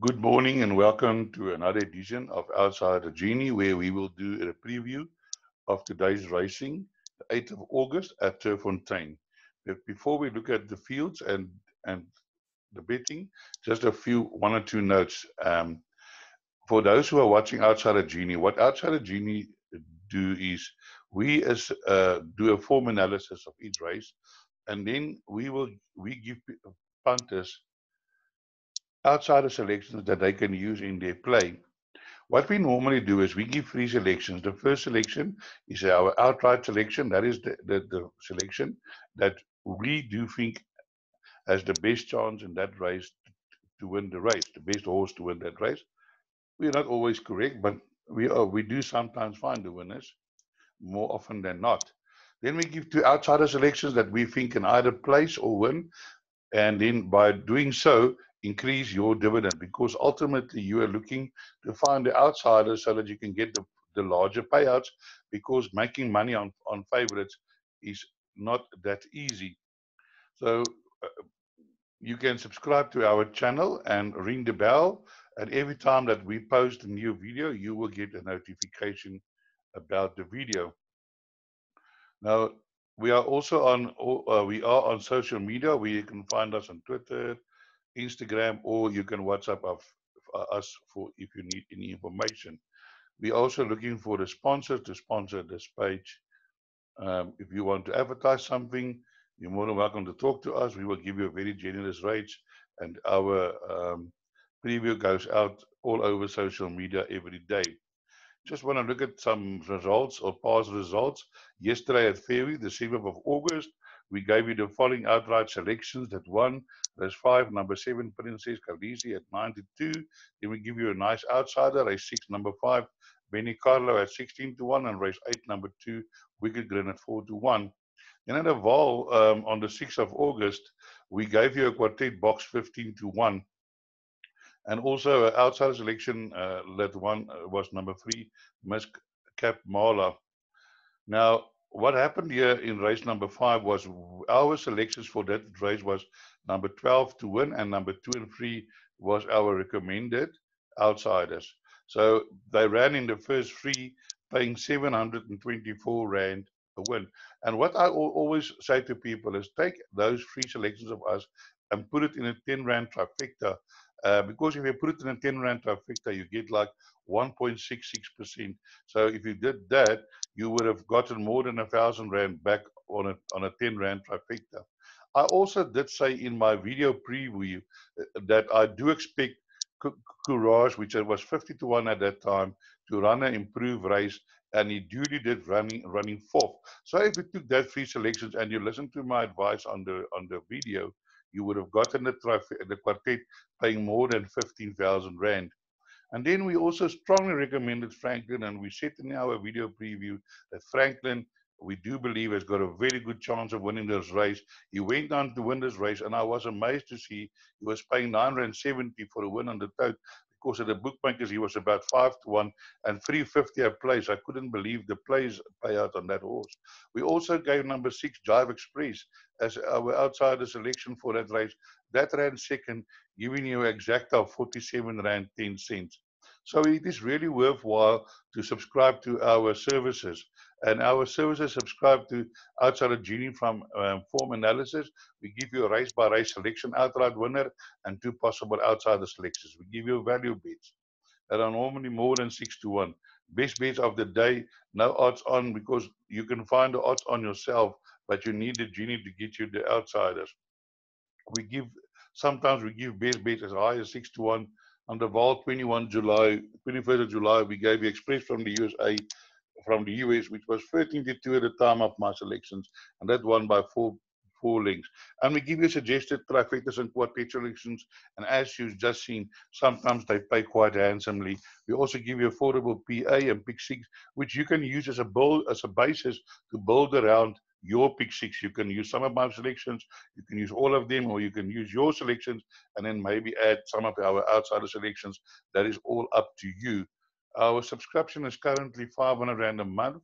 Good morning and welcome to another edition of Outsider Genie, where we will do a preview of today's racing, the 8th of August at Turffontein. But before we look at the fields and and the betting, just a few one or two notes. Um, for those who are watching Outsider Genie, what Outsider Genie do is we as uh, do a form analysis of each race, and then we will we give punters outsider selections that they can use in their play. What we normally do is we give three selections. The first selection is our outright selection. That is the, the, the selection that we do think has the best chance in that race to win the race, the best horse to win that race. We are not always correct, but we are, we do sometimes find the winners more often than not. Then we give two outsider selections that we think can either place or win. And then by doing so, increase your dividend because ultimately you are looking to find the outsiders so that you can get the, the larger payouts because making money on, on favorites is not that easy. So uh, you can subscribe to our channel and ring the bell and every time that we post a new video you will get a notification about the video. Now we are also on uh, we are on social media where you can find us on Twitter, Instagram, or you can WhatsApp us for if you need any information. We're also looking for the sponsors to sponsor this page. Um, if you want to advertise something, you're more than welcome to talk to us. We will give you a very generous rates, and our um, preview goes out all over social media every day. Just want to look at some results or past results. Yesterday at Fairview, the 7th of August, we gave you the following outright selections that won. Race 5, number 7, Princess Kalisi at 92. Then we give you a nice outsider. Race 6, number 5, Benicarlo at 16 to 1. And race 8, number 2, Wicked Grin at 4 to 1. Then at the Vaal um, on the 6th of August, we gave you a quartet box 15 to 1. And also an outsider selection uh, that one uh, was number 3, Miss Cap Mala. Now, what happened here in race number five was our selections for that race was number 12 to win and number two and three was our recommended outsiders. So they ran in the first three paying 724 Rand a win. And what I always say to people is take those three selections of us and put it in a 10 Rand trifecta. Uh, because if you put it in a 10 Rand trifecta, you get like 1.66%. So if you did that, you would have gotten more than a thousand rand back on a on a 10 rand trifecta. I also did say in my video preview uh, that I do expect Courage, which was 50 to 1 at that time, to run an improved race, and he duly did running running fourth. So if you took that three selections and you listened to my advice on the on the video, you would have gotten the, the quartet paying more than 15,000 rand. And then we also strongly recommended Franklin, and we said in our video preview that Franklin, we do believe, has got a very good chance of winning this race. He went on to win this race, and I was amazed to see he was paying 970 for a win on the tote. Because at the bookmakers, he was about 5 to 1 and 350 a place. I couldn't believe the plays payout on that horse. We also gave number 6, Jive Express, as our outsider selection for that race. That ran second, giving you exact of 47 Rand 10 cents. So it is really worthwhile to subscribe to our services. And our services subscribe to outside of Genie from um, form analysis. We give you a race by race selection outright winner and two possible outsider selections. We give you value bets that are normally more than six to one. Best bets of the day, no odds on because you can find the odds on yourself, but you need the Genie to get you the outsiders. We give sometimes we give best bets as high as six to one. On the Vault 21 July, 21st of July, we gave the Express from the USA from the US, which was 13 to 2 at the time of my selections, and that won by four four links. And we give you suggested trifectas and quartet selections, and as you've just seen, sometimes they pay quite handsomely. We also give you affordable PA and pick six, which you can use as a build as a basis to build around your pick six. You can use some of my selections, you can use all of them, or you can use your selections and then maybe add some of our outsider selections. That is all up to you. Our subscription is currently 500 Rand a month.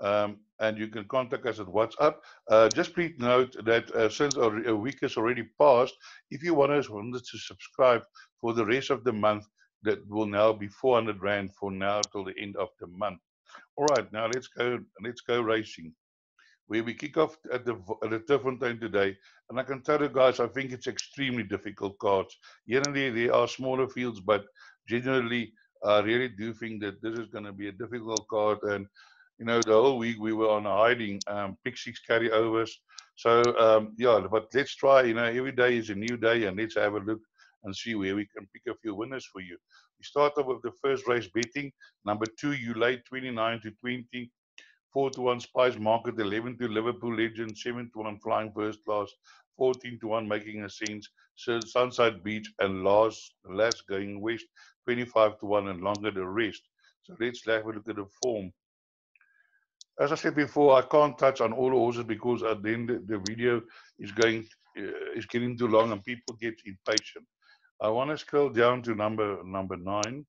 Um, and you can contact us at WhatsApp. Uh, just please note that uh, since a week has already passed, if you want us wanted to subscribe for the rest of the month, that will now be 400 rand for now till the end of the month. All right, now let's go. Let's go racing. Where we kick off at the at the Turffontein today, and I can tell you guys, I think it's extremely difficult cards. Generally, there are smaller fields, but generally, I really do think that this is going to be a difficult card. And you know, the whole week we were on hiding, um, pick six carryovers. So um, yeah, but let's try. You know, every day is a new day, and let's have a look and see where we can pick a few winners for you. We start off with the first race betting. Number two, you late 29 to 20. 4 to 1 Spice Market, 11 to Liverpool Legend, 7 to 1 Flying First Class, 14 to 1 Making a Sense, Sunside Beach, and last, last going west, 25 to 1 and longer the rest. So let's have a look at the form. As I said before, I can't touch on all the horses because at the end the video is going uh, is getting too long and people get impatient. I want to scroll down to number number nine.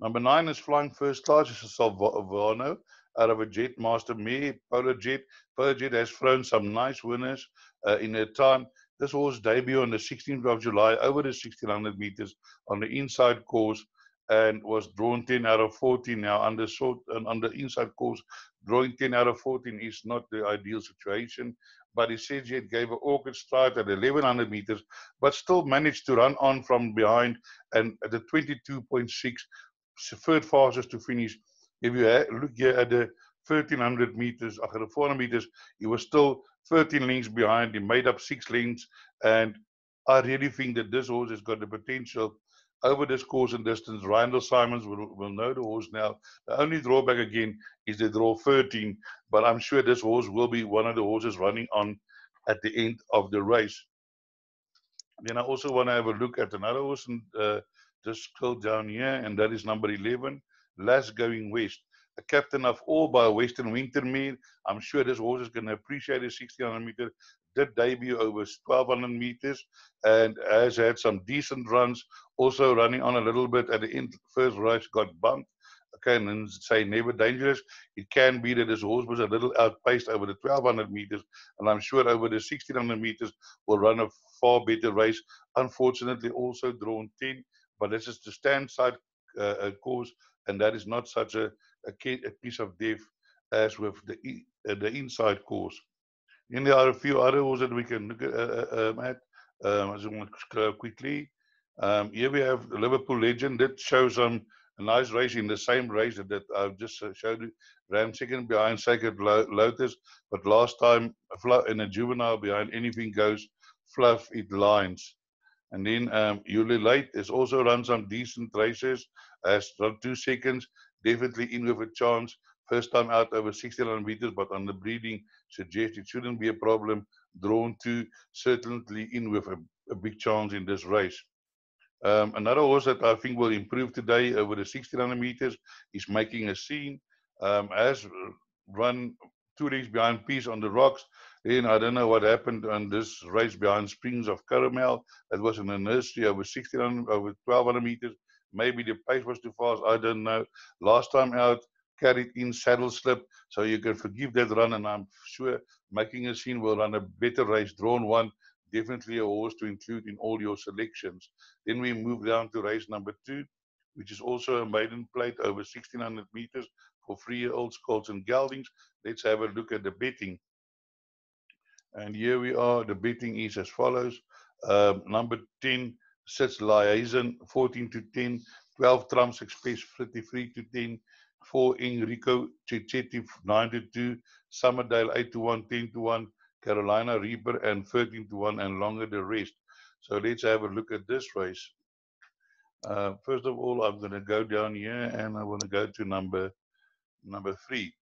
Number nine is flying first class. It's a Silvano out of a Jet Master Me. Polar Jet. Polar Jet has flown some nice winners uh, in her time. This horse debut on the 16th of July over the 1600 meters on the inside course and was drawn 10 out of 14. Now, under short and under inside course, drawing 10 out of 14 is not the ideal situation. But he says he gave an awkward start at 1100 meters, but still managed to run on from behind and at the 22.6, third fastest to finish. If you look here at the 1300 meters, after the 400 meters, he was still 13 lengths behind. He made up six lengths, and I really think that this horse has got the potential over this course and distance. Randall Simons will, will know the horse now. The only drawback again is the draw 13, but I'm sure this horse will be one of the horses running on at the end of the race. Then I also want to have a look at another horse and uh, just scroll down here, and that is number 11, Last Going West. A captain of all by Western Wintermere. I'm sure this horse is going to appreciate his 1600 meter did debut over 1200 meters and has had some decent runs. Also running on a little bit at the end, first race got bumped. Okay, and say never dangerous. It can be that his horse was a little outpaced over the 1200 meters, and I'm sure over the 1600 meters will run a far better race. Unfortunately, also drawn 10, but this is the stand side uh, uh course, and that is not such a, a, a piece of death as with the uh, the inside course. And there are a few other rules that we can look at. Uh, uh, um, at. Um, I just want to scroll quickly. Um, here we have Liverpool legend that shows um, a nice race in the same race that, I've just uh, showed you. Ran second behind Sacred Lotus, but last time in a juvenile behind Anything Goes, Fluff It Lines. And then um, Yuli Late has also run some decent races, has run two seconds, definitely in with a chance. First time out over 1600 meters, but on the breeding suggest it shouldn't be a problem. Drawn to certainly in with a, a big chance in this race. Um, another horse that I think will improve today over the 1600 meters is making a scene. Um, has run two legs behind Peace on the rocks. Then I don't know what happened on this race behind Springs of Caramel. It was in the nursery over 1600, over 1200 meters. Maybe the pace was too fast. I don't know. Last time out, carried in saddle slip. So you can forgive that run, and I'm sure making a scene will run a better race. Drawn one, definitely a horse to include in all your selections. Then we move down to race number two, which is also a maiden plate over 1600 meters for three-year-olds, colts and geldings. Let's have a look at the betting. And here we are. The betting is as follows. Um, number 10, sits Liaison, 14 to 10. 12 Trumps Express, 33 to 10. 4 Enrico Cicchetti 9 to 2, Summerdale 8 to 1, 10 to 1, Carolina Reaper and 13 to 1 and longer the rest. So let's have a look at this race. Uh, first of all, I'm going to go down here and I want to go to number number three,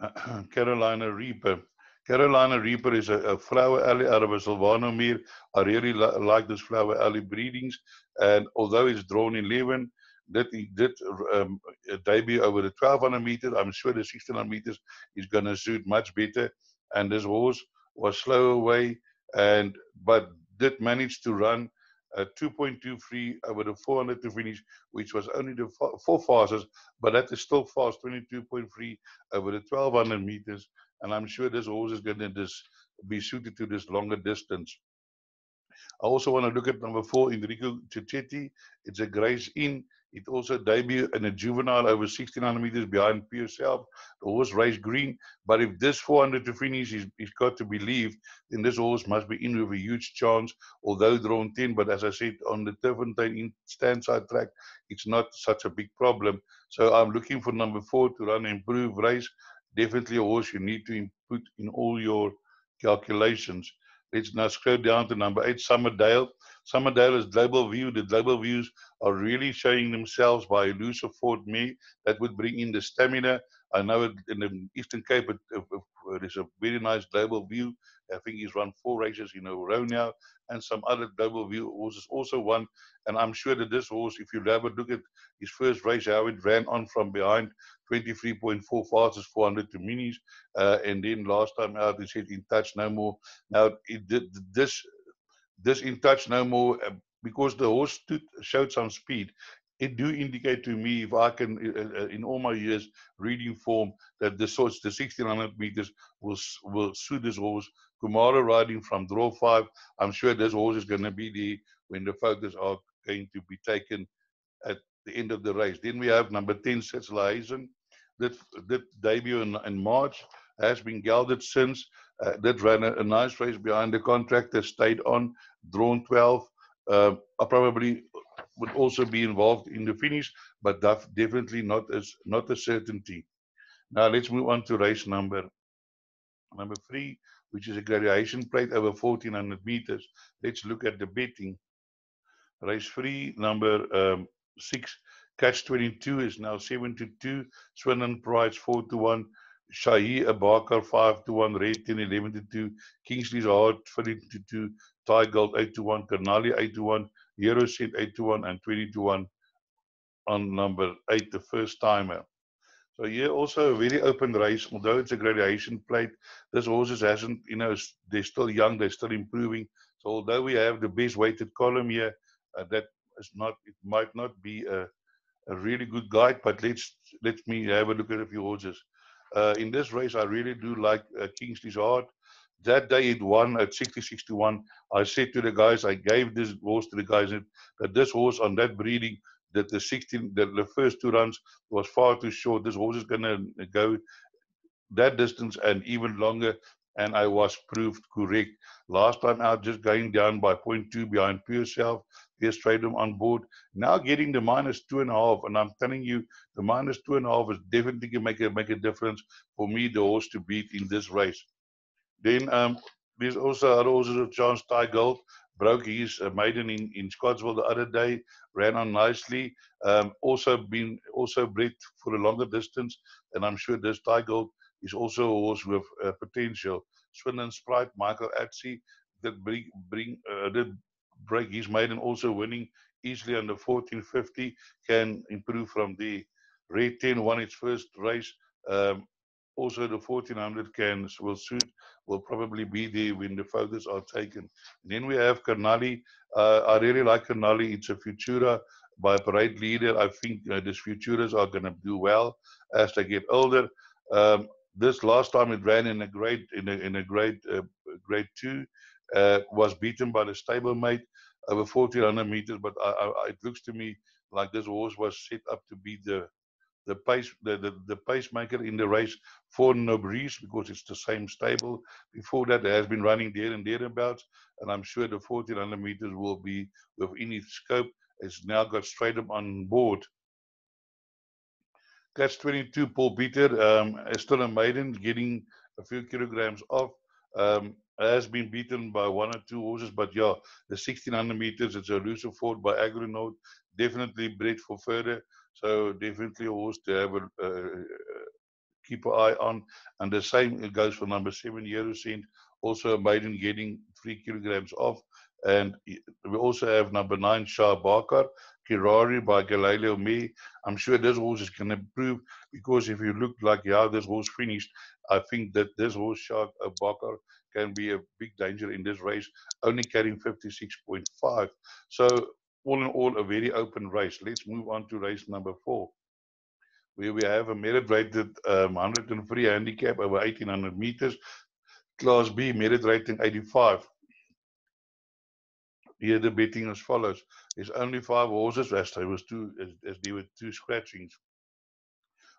Carolina Reaper. Carolina Reaper is a, a, flower alley out of a Silvano. I really li like this flower alley breedings. And although it's drawn in 11, did did um, debut over the 1200 meters. I'm sure the 1600 meters is going to suit much better. And this horse was slow away, and but did manage to run uh, 2.23 over the 400 to finish, which was only the four fastest, but that is still fast, 22.3 over the 1200 meters. And I'm sure this horse is going to just be suited to this longer distance. I also want to look at number four, Enrico Cicchetti. It's a Grace Inn. It also debuted in a juvenile over 1600 meters behind PSL. The horse raced green, but if this 400 to finish is, is got to be believed, then this horse must be in with a huge chance, although drawn 10. But as I said, on the Turffontein in standside track, it's not such a big problem. So I'm looking for number four to run improved race. Definitely a horse you need to input in all your calculations. Let's now scroll down to number eight, Summerdale. Summerdale is global view. The global views are really showing themselves by elusive Fort Me. That would bring in the stamina. I know it, in the Eastern Cape, it, it, it is a very nice global view. I think he's run four races in a row now, and some other global view horses also won. And I'm sure that this horse, if you have a look at his first race, how it ran on from behind, 23.4 fastest 400 to minis, uh, and then last time out, he said in touch no more. Now, it this this in touch no more uh, because the horse stood, showed some speed it do indicate to me if I can, uh, uh, in all my years reading form, that the sorts, the 1600 meters will will suit this horse. Khumalo riding from draw five. I'm sure this horse is going to be the when the focus are going to be taken at the end of the race. Then we have number 10, Setzler that that debut in, in March has been gelded since. Uh, that ran a, a, nice race behind the contractor, stayed on, drawn 12. Uh, probably would also be involved in the finish, but definitely not as not a certainty. Now let's move on to race number number three, which is a graduation plate over 1400 meters. Let's look at the betting. Race three, number um, six, catch 22 is now 7 to 2. Swindon Price 4 to 1. Shahi Abakar 5 to 1. Red 10 11 to 2. Kingsley's Heart 15 to 2. Ty Gold 8 to 1. Karnali 8 to 1. Euro set 8 to 1 and 20 to 1 on number 8, the first timer. So here also a very open race, although it's a graduation plate, this horses hasn't, you know, they're still young, they're still improving. So although we have the best weighted column here, uh, that is not, it might not be a, a really good guide, but let's let me have a look at a few horses. Uh, in this race, I really do like uh, Kingsley's Heart that day it won at 60 61 i said to the guys i gave this horse to the guys that this horse on that breeding that the 16 that the first two runs was far too short this horse is going to go that distance and even longer and I was proved correct. Last time out, just going down by 0.2 behind pure self. There's them on board. Now getting the minus two and a half, and I'm telling you, the minus two and a half is definitely going to make a, make a difference for me, the horse to beat in this race. Then um, there's also other horses of John Gold broke his uh, maiden in, in Scottsville the other day, ran on nicely. Um, also been also bred for a longer distance, and I'm sure this Gold is also a horse with uh, potential. Swindon Sprite, Michael Azzie, that bring bring uh, did break his maiden, also winning easily under 1450, can improve from the Red 10 won its first race. Um, also the 1400 cans will suit, will probably be there when the photos are taken. And then we have Karnali. Uh, I really like Karnali. It's a Futura by a Parade Leader. I think uh, these Futuras are going to do well as they get older. Um, this last time it ran in a great in a, in a grade uh, grade two, uh, was beaten by the stablemate over 1400 meters. But I, I, it looks to me like this horse was set up to be the the pace the, the, the pacemaker in the race for Nobreeze because it's the same stable. Before that, has been running there and thereabouts, and I'm sure the 1400 meters will be within its scope. It's now got straight up on board. Catch 22, Paul Peter, um, is still a maiden, getting a few kilograms off. Um, has been beaten by one or two horses, but yeah, the 1600 meters, it's a Elusive Fort by Agronaut, definitely bred for further. So definitely a horse to have a, uh, keep an eye on. And the same goes for number seven, Eurocent, also a maiden getting three kilograms off. And we also have number nine, Shah Bakar, Kirari by Galileo May. I'm sure this horse is going to improve because if you look like how this horse finished, I think that this horse, Shah Bakar, can be a big danger in this race, only carrying 56.5. So all in all, a very open race. Let's move on to race number four, where we have a merit rated um, 103 handicap over 1800 meters. Class B, merit rating 85. Here the betting as follows. There's only five horses as there was two as, as there were two scratchings.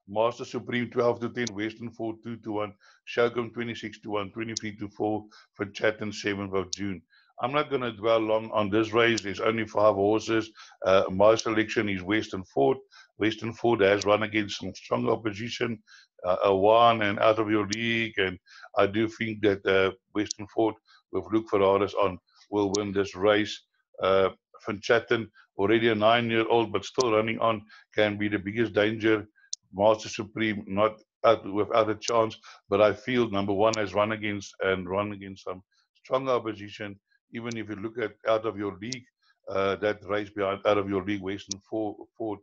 Master Supreme 12 to 10, Western 4 2 to 1, Shogun 26 to 1, 23 to 4 for Chatham 7th of June. I'm not going to dwell long on this race. There's only five horses. Uh, my selection is Western Ford. Western Ford has run against some strong opposition, uh, a one and out of your league. And I do think that uh, Western Ford, with Luke Ferraris on, will win this race. Uh, Van Chatten, already a nine-year-old but still running on, can be the biggest danger. Master Supreme, not out, without a chance, but I feel number one has run against and run against some strong opposition even if you look at out of your league, uh, that race behind out of your league, Western Ford,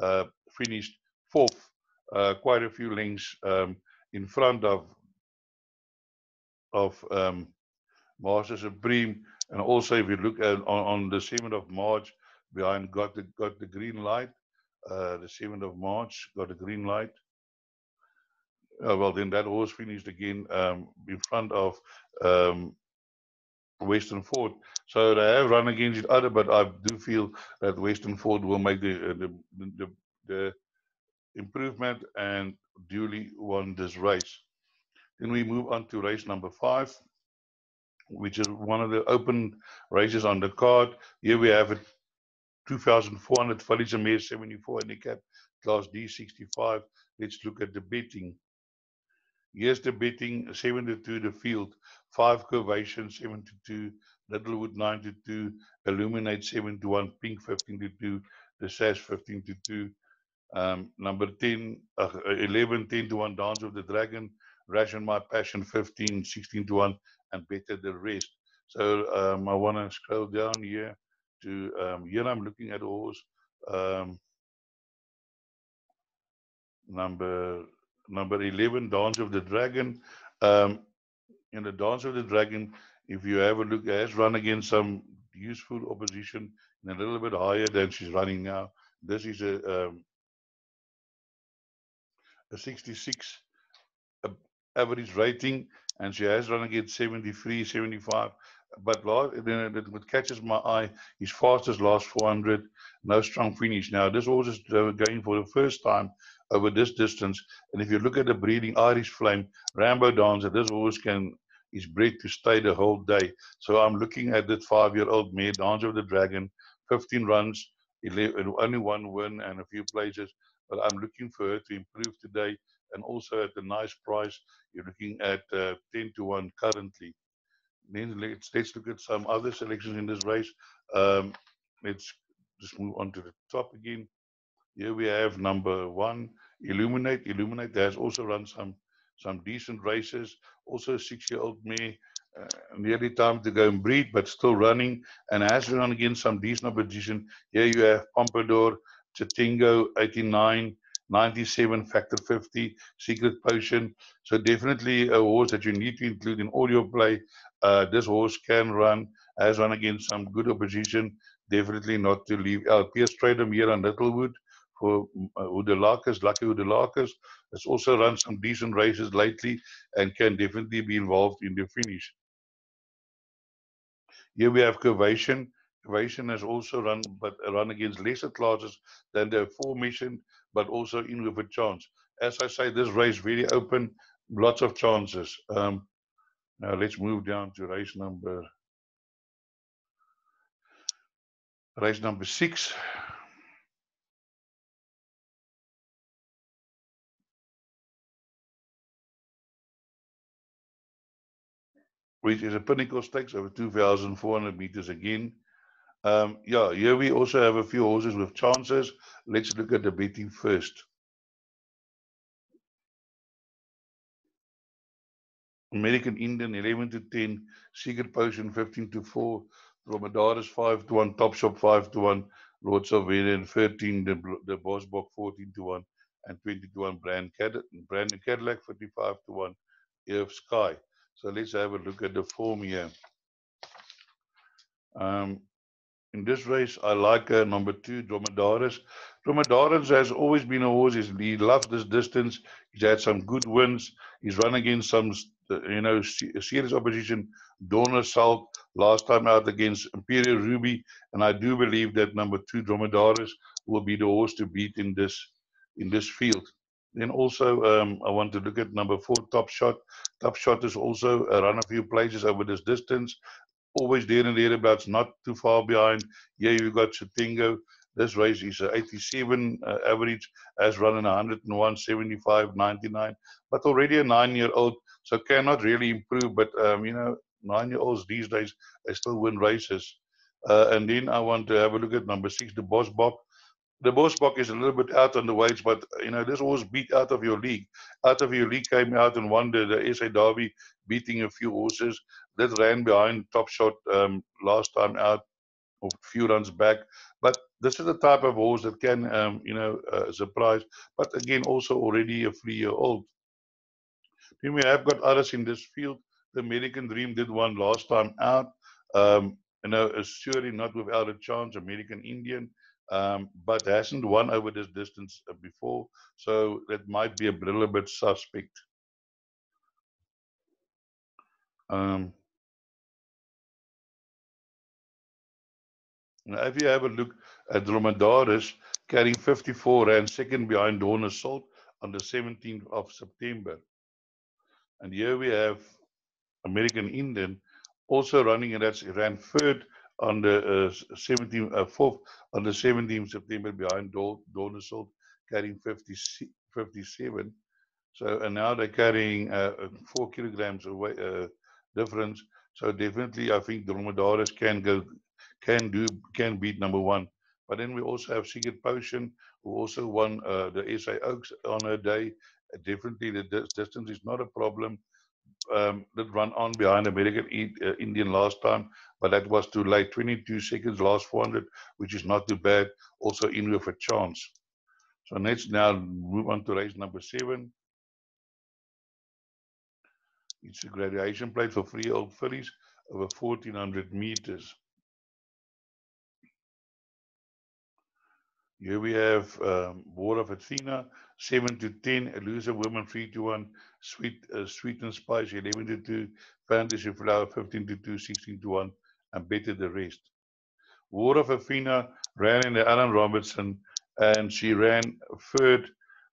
uh, finished fourth, uh, quite a few lengths um, in front of of um, Master Supreme. And also, if you look at on, on the 7th of March, behind got the got the green light. Uh, the 7th of March got a green light. Uh, well, then that horse finished again um, in front of um, Western Ford. So they have run against each other, but I do feel that Western Ford will make the, uh, the, the, the improvement and duly won this race. Then we move on to race number five, which is one of the open races on the card. Here we have a 2,400 Felicia Mare 74 handicap, class D65. Let's look at the betting. Here's the betting 72 the field, 5 Curvation 72, Littlewood 92, Illuminate 7 to 1, Pink 15 to 2, the Sash 15 to 2. Um, number 10, uh, 11, 10 to 1, Dance of the Dragon, Ration My Passion 15, 16 to 1, and Better the Rest. So um, I want to scroll down here to um, here I'm looking at horse um, number number 11, Dance of the Dragon. Um, in the Dance of the Dragon, if you have a look, has run against some useful opposition and a little bit higher than she's running now. This is a, um, a 66 average rating, and she has run against 73, 75 but what catches my eye is fastest last 400, no strong finish. Now, this horse is uh, going for the first time over this distance. And if you look at the breeding Irish Flame, Rambo Dancer, this horse can is bred to stay the whole day. So I'm looking at that five-year-old mare, Dance of the Dragon, 15 runs, 11, only one win and a few places. But I'm looking for her to improve today and also at a nice price. You're looking at uh, 10 to 1 currently. Then let's, let's look at some other selections in this race. Um, let's just move on to the top again. Here we have number one, Illuminate. Illuminate has also run some some decent races. Also six-year-old mare, uh, nearly time to go and breed, but still running and has run against some decent opposition. Here you have Pompadour, Chatingo, 89, 97, Factor 50, Secret Potion. So definitely a horse that you need to include in all your play. Uh, this horse can run, has run against some good opposition. Definitely not to leave out. Piere Strydom here on Littlewood for uh, Houdalakis, Lucky Houdalakis. Has also run some decent races lately and can definitely be involved in the finish. Here we have Curvation. Curvation has also run, but run against lesser classes than the aforementioned, but also in with a chance. As I say, this race really open, lots of chances. Um, now let's move down to race number race number six. which is a pinnacle stakes over 2,400 meters again. Um, yeah, here we also have a few horses with chances. Let's look at the betting first. American Indian 11 to 10, Secret Potion 15 to 4, Dromedaris 5 to 1, Top Shop 5 to 1, Lords of Veden 13, the, the Bosbok 14 to 1, and 20 to 1, Brand Cad Brandon Cadillac 45 to 1, of Sky. So let's have a look at the form here. Um, in this race, I like uh, number two, Dromedaris. Dromedaris has always been a horse. he loves this distance. He's had some good wins. He's run against some, you know, serious opposition. Dawn Assault last time out against Imperial Ruby, and I do believe that number two, Dromedaris, will be the horse to beat in this in this field. Then also, um, I want to look at number four, Top Shot. Top Shot is also uh, run a few places over this distance always there and thereabouts, not too far behind. Here you've got Chatingo. This race is an 87 uh, average, has run in 101, 75, 99, but already a nine-year-old, so cannot really improve. But um, you know, nine-year-olds these days they still win races. Uh, and then I want to have a look at number six, the Bosbok. The Bosbok is a little bit out on the weights, but you know this horse beat out of your league. Out of your league came out and won the, the SA Derby, beating a few horses that ran behind Top Shot um, last time out, a few runs back. But this is the type of horse that can, um, you know, uh, surprise. But again, also already a three-year-old. Then we have got others in this field. The American Dream did one last time out. Um, you know, surely not without a chance. American Indian. Um, but hasn't won over this distance uh, before, so that might be a little bit suspect. Um, Now, if you have a look at Dromedaris carrying 54 and second behind Dawn Assault on the 17th of September. And here we have American Indian also running, and that's ran third on the uh, 17th, uh, fourth on the 17th September behind Dawn Assault carrying 50, 57. So, and now they're carrying uh, four kilograms away uh, difference. So definitely, I think the Dromedaris can go can do can beat number one. But then we also have Secret Potion, who also won uh, the SA Oaks on her day. Uh, definitely, the distance is not a problem. Um, that run on behind American uh, Indian last time, but that was too late. 22 seconds last 400, which is not too bad. Also in with a chance. So let's now move on to race number seven. It's a graduation plate for three old fillies over 1400 meters. Here we have um, War of Athena, 7 to 10, Elusive Woman, 3 to 1, Sweet, uh, Sweet and Spice, 11 to 2, Fantasy Flower, 15 to 2, 16 to 1, and Better the Rest. War of Athena ran in the Allan Robertson, and she ran third,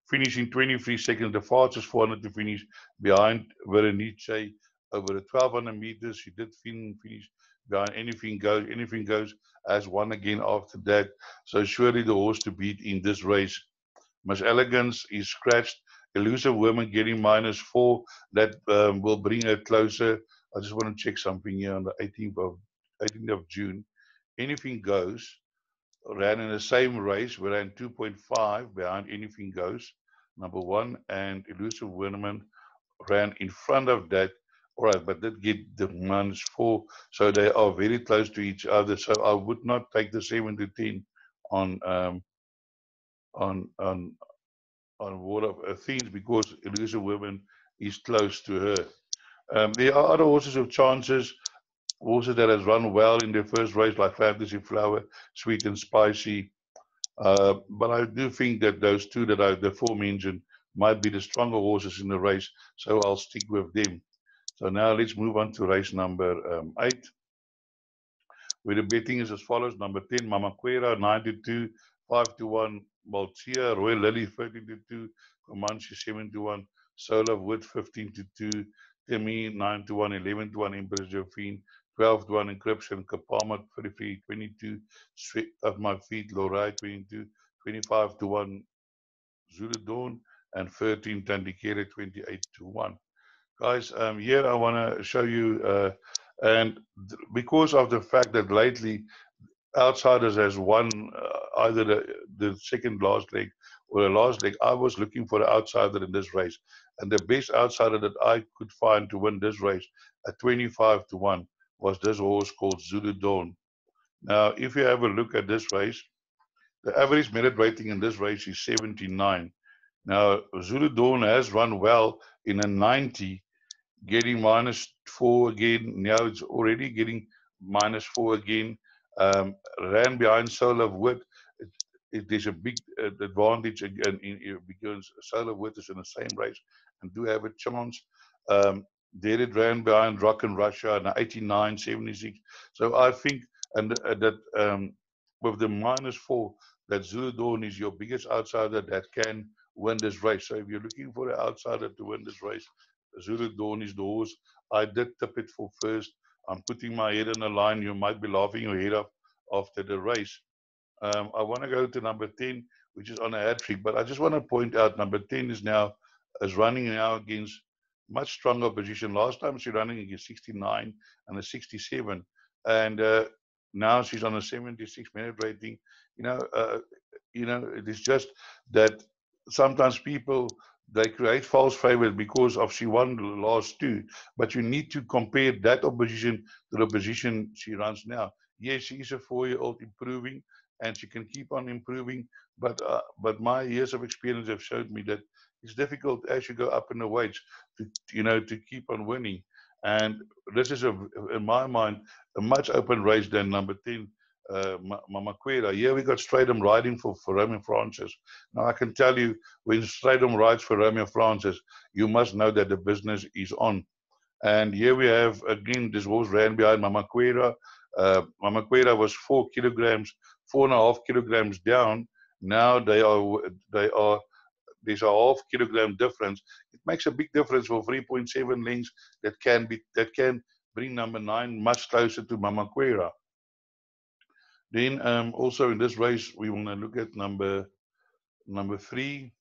finishing 23 seconds, the fastest 400 to finish behind Veronice over the 1200 meters. She did finish behind anything goes, anything goes as one again after that. So surely the horse to beat in this race. Miss Elegance is scratched. Elusive Woman getting minus four. That um, will bring her closer. I just want to check something here on the 18th of 18th of June. Anything goes. Ran in the same race. We ran 2.5 behind Anything Goes. Number one and Elusive Woman ran in front of that all right, but that get the minus four, so they are very close to each other. So I would not take the seven to ten on um, on on on War of Athens because Elusive Woman is close to her. Um, there are other horses of chances, horses that has run well in their first race, like Fantasy Flower, Sweet and Spicy. Uh, but I do think that those two that I the four mentioned might be the stronger horses in the race, so I'll stick with them. So now let's move on to race number um, eight, where the betting is as follows. Number 10, Mama Quera, 92, 5 to 1, Baltia, Royal Lily, 13 to 2, Comanche, 7 to 1, Solar Wood, 15 to 2, Timmy, 9 to 1, 11 to 1, Empress Josephine, 12 to 1, Encryption, Kapama, 33, 22, Straight Off My Feet, Lorai, 22, 25 to 1, Zulu Dawn, and 13, Tandikere, 28 to 1 guys, um, here I want to show you, uh, and because of the fact that lately Outsiders has won uh, either the, the second last leg or the last leg, I was looking for an outsider in this race. And the best outsider that I could find to win this race at 25 to 1 was this horse called Zulu Dawn. Now, if you have a look at this race, the average merit rating in this race is 79. Now, Zulu Dawn has run well in a 90, getting minus four again. Now it's already getting minus four again. Um, ran behind Soul of Wit. It, a big uh, advantage again in, in, because Soul of Wit is in the same race and do have a chance. Um, it ran behind Rock and Russia in 89, 76. So I think and uh, that um, with the minus four, that Zulu Dawn is your biggest outsider that can win this race. So if you're looking for an outsider to win this race, Zulu Dawn is the horse. I did tip it for first. I'm putting my head in the line. You might be laughing your head off after the race. Um, I want to go to number 10, which is on a hat trick. But I just want to point out number 10 is now is running now against much stronger position. Last time she running against 69 and a 67. And uh, now she's on a 76 minute rating. You know, uh, you know, it is just that sometimes people they create false favors because of she won the last two. But you need to compare that opposition to the position she runs now. Yes, she is a four-year-old improving, and she can keep on improving. But uh, but my years of experience have showed me that it's difficult as you go up in the weights to you know to keep on winning. And this is a, in my mind a much open race than number ten uh, Mamaquera. Here we got Strydom riding for, for Romeo Francis. Now I can tell you, when Strydom rides for Romeo Francis, you must know that the business is on. And here we have, again, this horse ran behind Mamaquera. Uh, Mamaquera was four kilograms, four and a half kilograms down. Now they are, they are, there's a half kilogram difference. It makes a big difference for 3.7 lengths that can be, that can bring number nine much closer to Mamaquera. Then um, also in this race, we want to look at number number three.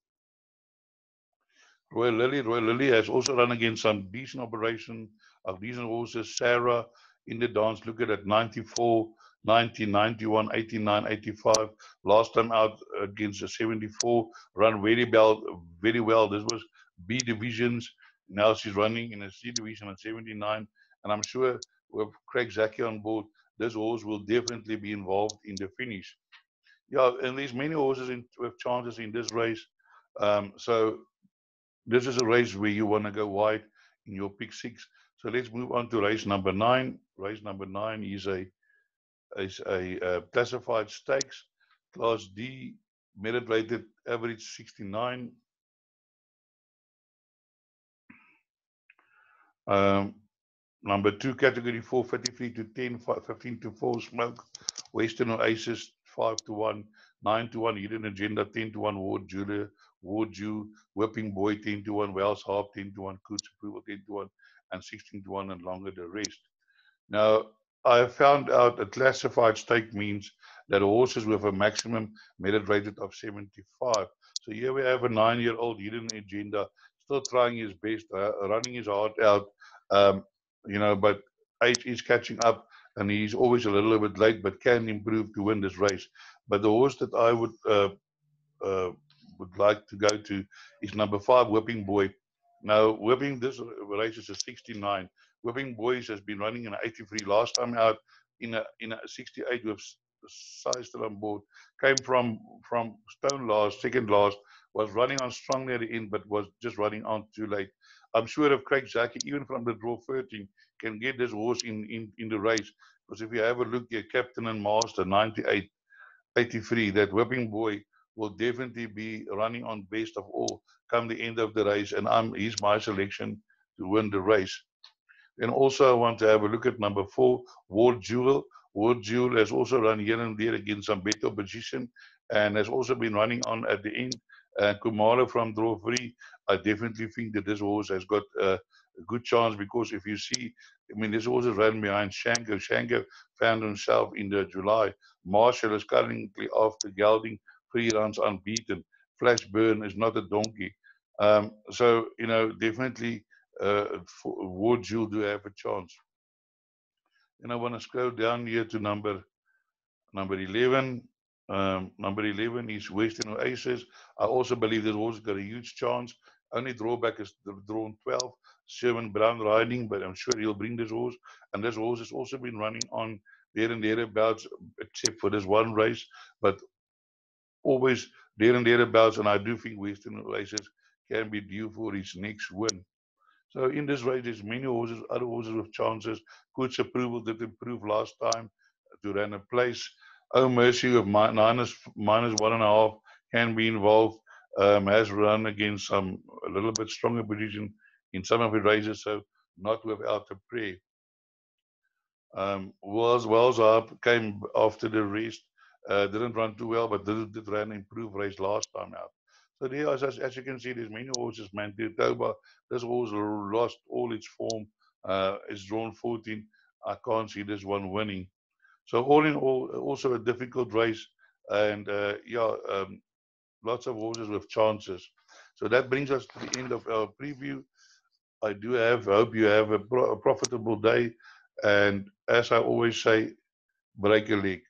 Royal Lily. Royal Lily has also run against some decent operation of decent horses. Sarah in the dance, look at that 94, 90, 91, 89, 85. Last time out against a 74, run very well, very well. This was B divisions. Now she's running in a C division at 79. And I'm sure with Craig Zackey on board, this horse will definitely be involved in the finish. Yeah, and there's many horses in, with chances in this race. Um, so this is a race where you want to go wide in your pick six. So let's move on to race number nine. Race number nine is a is a uh, classified stakes, class D, merit rated average 69. Um, Number two, category four, 53 to 10, 15 to 4, smoke. Western Oasis, 5 to 1, 9 to 1, Hidden Agenda, 10 to 1, Ward Julia, Ward Jew, Whipping Boy, 10 to 1, Wells Harp, 10 to 1, Coots Approval, 10 to 1, and 16 to 1, and longer the rest. Now, I found out a classified stake means that horses with a maximum merit rated of 75. So here we have a nine-year-old hidden agenda, still trying his best, uh, running his heart out, um, you know, but age is catching up and he's always a little bit late, but can improve to win this race. But the horse that I would uh, uh, would like to go to is number five, Whipping Boy. Now, Whipping this race is a 69. Whipping Boys has been running in an 83 last time out in a in a 68 with size still on board. Came from from Stone last, second last, was running on strong near the end, but was just running on too late. I'm sure if Craig Zackey, even from the draw 13, can get this horse in, in, in the race. Because if you have a look at Captain and Master 98, 83, that whipping boy will definitely be running on best of all come the end of the race. And I'm he's my selection to win the race. And also I want to have a look at number four, Ward Jewel. Ward Jewel has also run here and there against some better opposition and has also been running on at the end and Khumalo from draw three, I definitely think that this horse has got a good chance because if you see, I mean, this horse is ran behind Shango. Shango found himself in the July. Marshall is currently after gelding three runs unbeaten. Flash Burn is not a donkey. Um, so, you know, definitely uh, Ward Jewel do have a chance. And I want to scroll down here to number number 11. Um, number 11 is Western Oasis. I also believe this horse got a huge chance. Only drawback is the drawn 12, Sherman Brown riding, but I'm sure he'll bring this horse. And this horse has also been running on there and thereabouts, except for this one race, but always there and thereabouts. And I do think Western races can be due for his next win. So in this race, there's many horses, other horses with chances. Coach approval did improve last time to run a place. Oh Mercy of minus minus one and a half can be involved. Um, has run against some a little bit stronger position in some of the races, so not without a prayer. Um, Wells Wells up came after the rest. Uh, didn't run too well, but did, did run improved race last time out. As, as you can see, there's many horses. Manitoba, this horse lost all its form. Uh, it's drawn 14. I can't see this one winning. So all in all, also a difficult race, and uh, yeah, um, lots of horses with chances. So that brings us to the end of our preview. I do have, I hope you have a, pro a profitable day. And as I always say, break a leg.